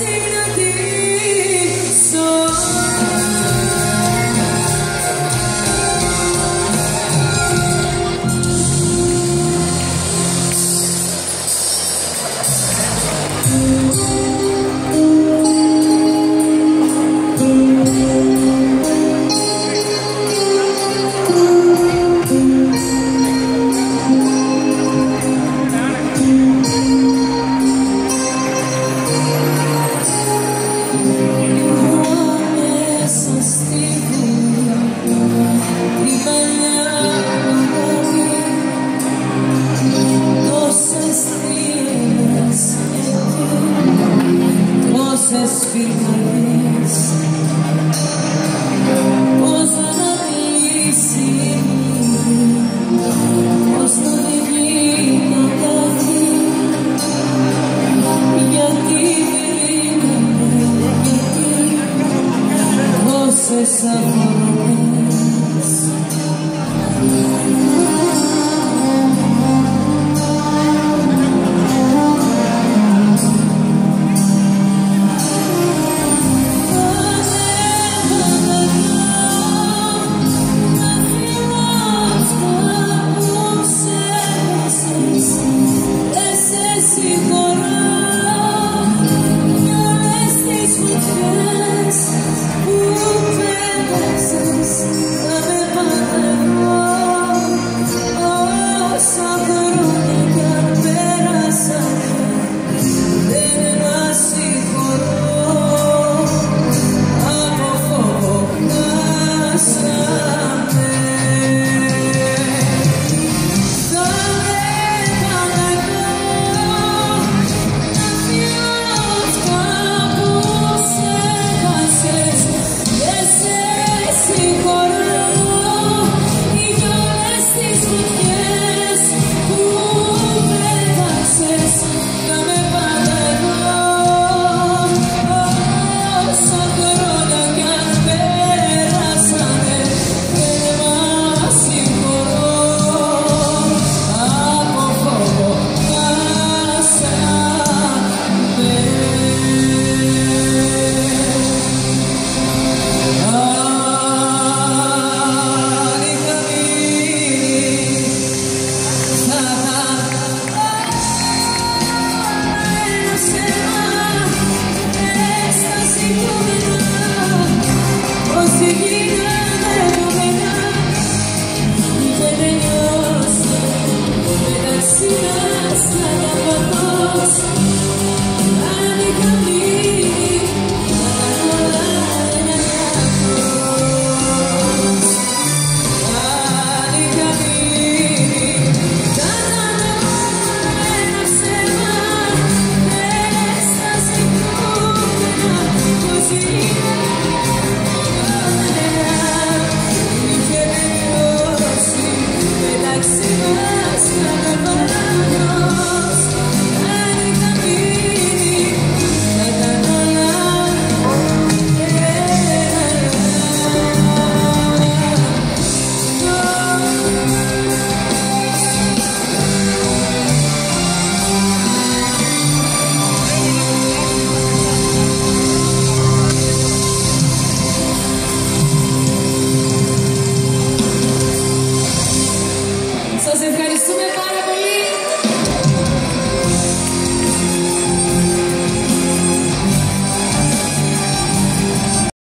see se safar